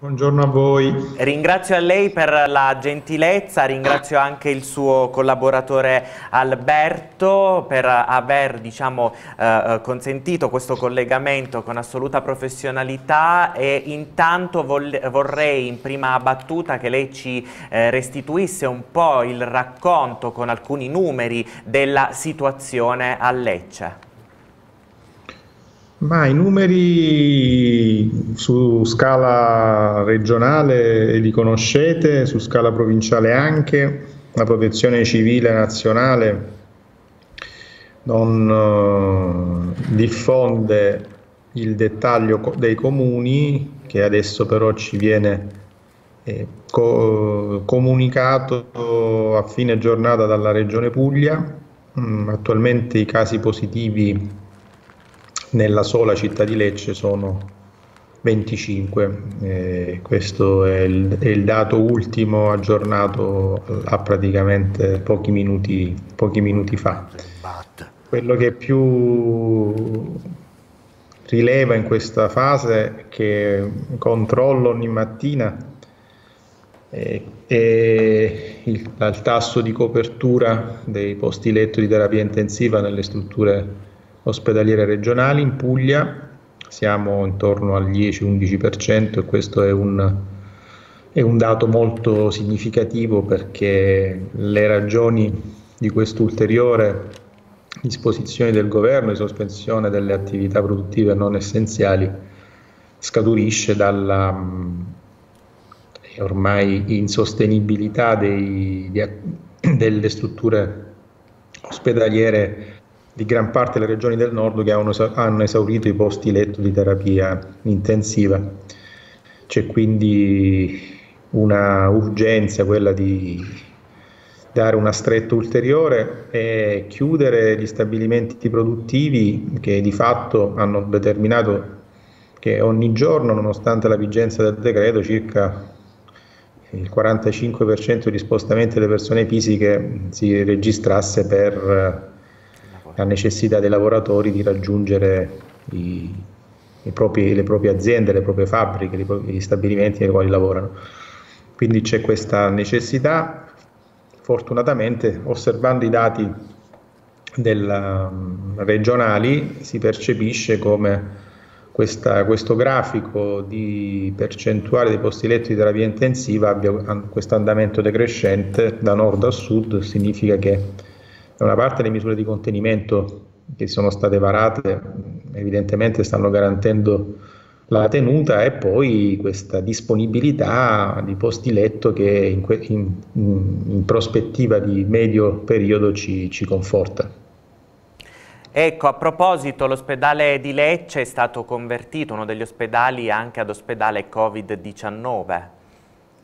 Buongiorno a voi. Ringrazio a lei per la gentilezza, ringrazio anche il suo collaboratore Alberto per aver diciamo, eh, consentito questo collegamento con assoluta professionalità e intanto vorrei in prima battuta che lei ci eh, restituisse un po' il racconto con alcuni numeri della situazione a Lecce. Ma i numeri su scala regionale li conoscete, su scala provinciale anche, la protezione civile nazionale non uh, diffonde il dettaglio dei comuni che adesso però ci viene eh, co comunicato a fine giornata dalla regione Puglia. Mm, attualmente i casi positivi nella sola città di Lecce sono 25, eh, questo è il, è il, dato ultimo aggiornato a praticamente pochi minuti, pochi minuti fa. Quello che più rileva in questa fase che controllo ogni mattina è, è il, il tasso di copertura dei posti letto di terapia intensiva nelle strutture ospedaliere regionali in Puglia. Siamo intorno al 10-11% e questo è un, è un dato molto significativo perché le ragioni di questo ulteriore disposizione del governo di sospensione delle attività produttive non essenziali scaturisce dalla ormai insostenibilità dei, di, delle strutture ospedaliere di gran parte delle regioni del nord che hanno esaurito i posti letto di terapia intensiva. C'è quindi una urgenza, quella di dare una stretta ulteriore e chiudere gli stabilimenti produttivi che di fatto hanno determinato che ogni giorno, nonostante la vigenza del decreto, circa il 45% di spostamenti delle persone fisiche si registrasse per la necessità dei lavoratori di raggiungere i, i propri, le proprie aziende, le proprie fabbriche, gli stabilimenti nei quali lavorano. Quindi c'è questa necessità, fortunatamente osservando i dati della, um, regionali si percepisce come questa, questo grafico di percentuale dei posti letti di terapia intensiva abbia questo andamento decrescente da nord a sud, significa che da una parte le misure di contenimento che sono state varate evidentemente stanno garantendo la tenuta e poi questa disponibilità di posti letto che in, in, in prospettiva di medio periodo ci, ci conforta. Ecco, a proposito, l'ospedale di Lecce è stato convertito, uno degli ospedali anche ad ospedale Covid-19.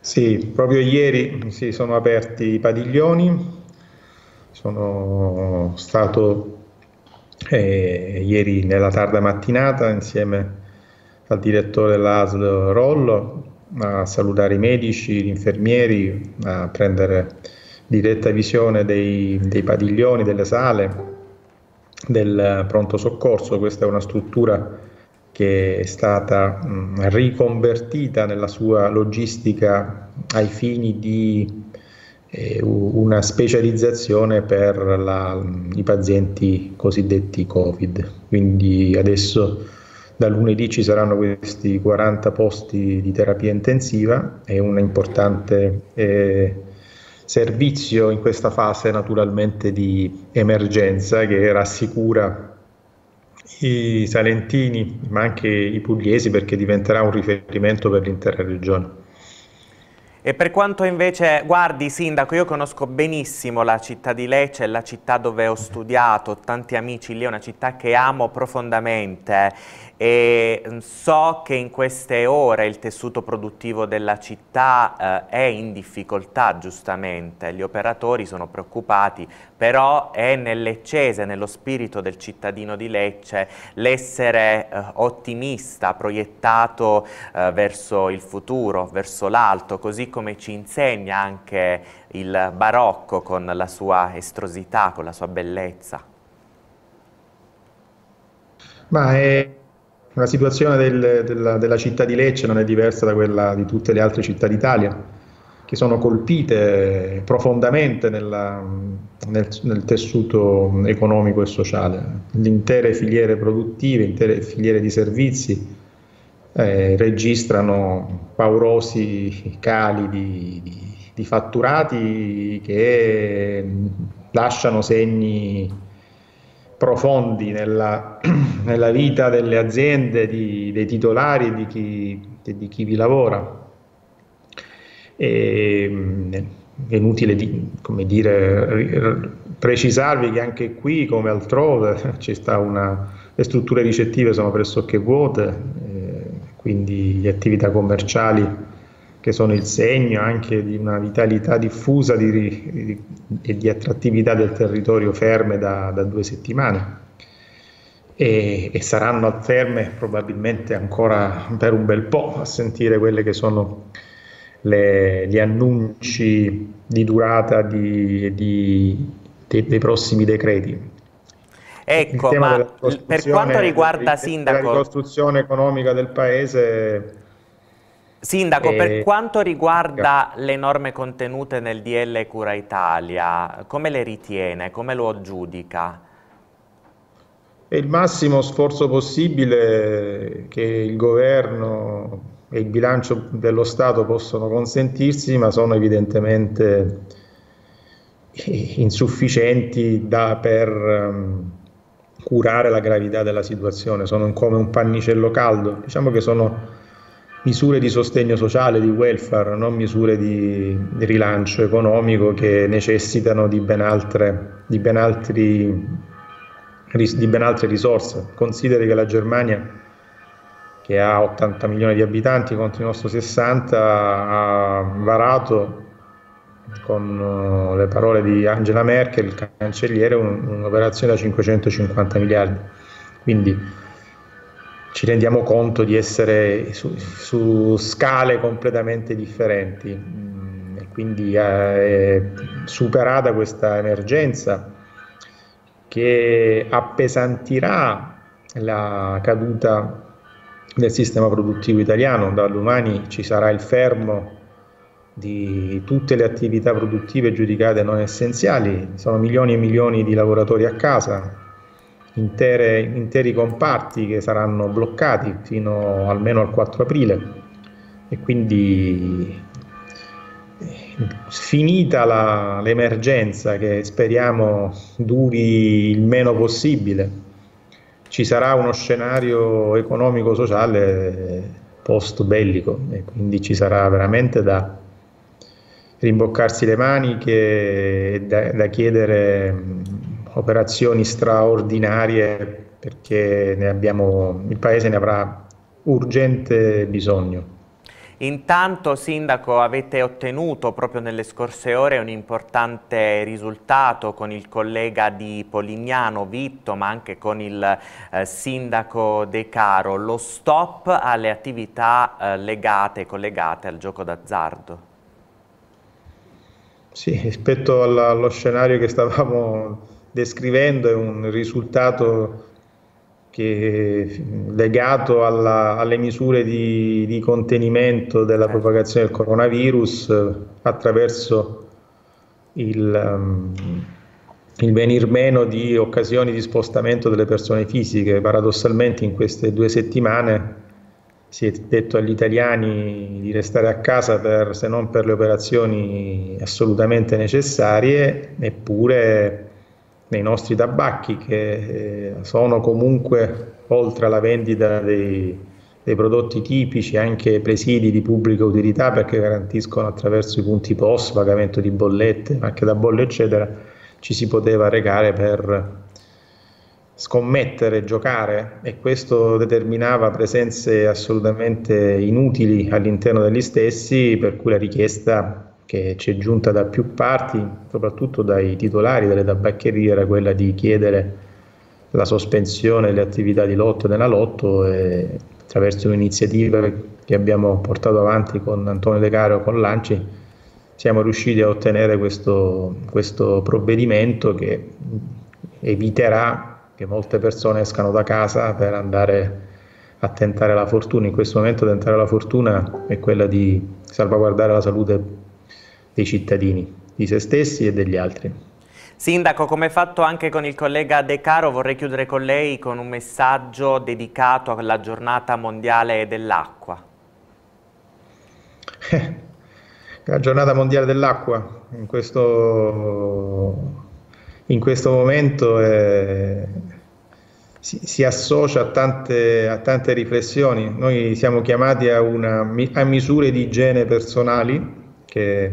Sì, proprio ieri si sono aperti i padiglioni, sono stato eh, ieri nella tarda mattinata insieme al direttore dell'ASL Rollo a salutare i medici, gli infermieri, a prendere diretta visione dei, dei padiglioni, delle sale, del pronto soccorso. Questa è una struttura che è stata mh, riconvertita nella sua logistica ai fini di una specializzazione per la, i pazienti cosiddetti Covid. Quindi adesso da lunedì ci saranno questi 40 posti di terapia intensiva e un importante eh, servizio in questa fase naturalmente di emergenza che rassicura i salentini ma anche i pugliesi perché diventerà un riferimento per l'intera regione. E per quanto invece, guardi Sindaco, io conosco benissimo la città di Lecce, la città dove ho studiato, ho tanti amici lì, è una città che amo profondamente e mm, so che in queste ore il tessuto produttivo della città eh, è in difficoltà giustamente, gli operatori sono preoccupati, però è nell'eccese, nello spirito del cittadino di Lecce l'essere eh, ottimista, proiettato eh, verso il futuro, verso l'alto, così come ci insegna anche il barocco con la sua estrosità, con la sua bellezza. Ma è la situazione del, della, della, città di Lecce non è diversa da quella di tutte le altre città d'Italia, che sono colpite profondamente nella, nel, nel, tessuto economico e sociale. Le intere filiere produttive, intere filiere di servizi eh, registrano paurosi cali di, di, di fatturati che lasciano segni profondi nella, nella vita delle aziende, di, dei titolari e di chi vi lavora. E, è inutile di, dire, precisarvi che anche qui, come altrove, una, le strutture ricettive sono pressoché vuote, eh, quindi le attività commerciali che sono il segno anche di una vitalità diffusa e di, di, di, attrattività del territorio ferme da, da due settimane. E, e, saranno ferme probabilmente ancora per un bel po' a sentire quelli che sono le, gli annunci di durata di, dei, dei prossimi decreti. Ecco, ma per quanto riguarda Sindaco... La ricostruzione economica del Paese Sindaco, e... per quanto riguarda le norme contenute nel DL Cura Italia, come le ritiene, come lo giudica? È il massimo sforzo possibile che il governo e il bilancio dello Stato possono consentirsi, ma sono evidentemente insufficienti da, per um, curare la gravità della situazione, sono come un pannicello caldo. Diciamo che sono misure di sostegno sociale, di welfare, non misure di, di rilancio economico che necessitano di ben, altre, di, ben altri, di ben altre risorse. Consideri che la Germania, che ha 80 milioni di abitanti contro i nostri 60, ha varato con uh, le parole di Angela Merkel, il cancelliere, un, un'operazione da 550 miliardi. Quindi ci rendiamo conto di essere su, su scale completamente differenti mm, e quindi eh, superata questa emergenza che appesantirà la caduta del sistema produttivo italiano. Da domani ci sarà il fermo di tutte le attività produttive giudicate non essenziali, sono milioni e milioni di lavoratori a casa, intere, interi comparti che saranno bloccati fino almeno al 4 aprile e quindi finita la, l'emergenza che speriamo duri il meno possibile ci sarà uno scenario economico-sociale post bellico e quindi ci sarà veramente da rimboccarsi le maniche e da, da chiedere operazioni straordinarie perché abbiamo, il Paese ne avrà urgente bisogno. Intanto, Sindaco, avete ottenuto proprio nelle scorse ore un importante risultato con il collega di Polignano, Vitto, ma anche con il eh, Sindaco De Caro, lo stop alle attività eh, legate, collegate al gioco d'azzardo. Sì, rispetto alla, allo scenario che stavamo descrivendo è un risultato che, legato alla, alle misure di, di, contenimento della certo. propagazione del coronavirus attraverso il, um, il venir meno di occasioni di spostamento delle persone fisiche. Paradossalmente in queste due settimane si è detto agli italiani di restare a casa per, se non per le operazioni assolutamente necessarie, eppure nei nostri tabacchi che eh, sono comunque oltre alla vendita dei, dei, prodotti tipici anche presidi di pubblica utilità perché garantiscono attraverso i punti POS pagamento di bollette, anche da bolle eccetera, ci si poteva recare per scommettere, giocare e questo determinava presenze assolutamente inutili all'interno degli stessi per cui la richiesta che ci è giunta da più parti, soprattutto dai titolari delle tabaccherie, era quella di chiedere la sospensione delle attività di lotto nella lotto e attraverso un'iniziativa che abbiamo portato avanti con Antonio De Caro con Lanci siamo riusciti a ottenere questo, questo provvedimento che eviterà che molte persone escano da casa per andare a tentare la fortuna. In questo momento tentare la fortuna è quella di salvaguardare la salute dei cittadini, di se stessi e degli altri. Sindaco, come fatto anche con il collega De Caro, vorrei chiudere con lei con un messaggio dedicato alla giornata mondiale dell'acqua. La giornata mondiale dell'acqua in questo, in questo momento è, si, si, associa a tante, a tante, riflessioni. Noi siamo chiamati a, una, a misure di igiene personali che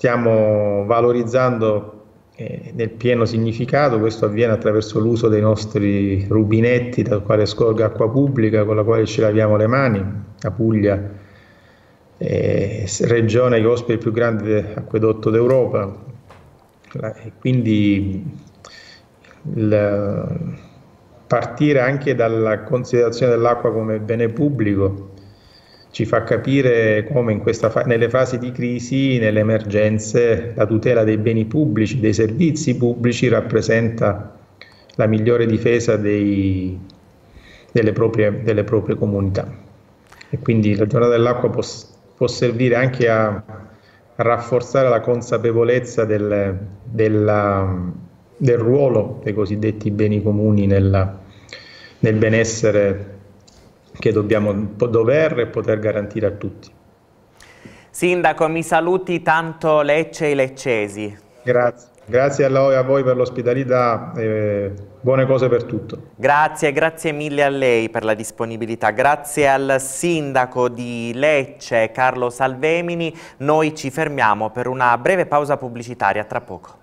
stiamo valorizzando eh, nel pieno significato, questo avviene attraverso l'uso dei nostri rubinetti dal quale scorga acqua pubblica con la quale ci laviamo le mani, la Puglia eh, regione che ospita il più grande acquedotto d'Europa. Quindi partire anche dalla considerazione dell'acqua come bene pubblico ci fa capire come fa- nelle fasi di crisi, nelle emergenze, la tutela dei beni pubblici, dei servizi pubblici rappresenta la migliore difesa dei, delle, proprie, delle, proprie, comunità. E quindi la giornata dell'acqua può, può servire anche a, a, rafforzare la consapevolezza del, della, del ruolo dei cosiddetti beni comuni nella, nel benessere che dobbiamo dover e poter garantire a tutti. Sindaco, mi saluti tanto Lecce e leccesi. Grazie. Grazie a, a voi per l'ospitalità e buone cose per tutto. Grazie, grazie mille a lei per la disponibilità. Grazie al sindaco di Lecce, Carlo Salvemini. Noi ci fermiamo per una breve pausa pubblicitaria, tra poco.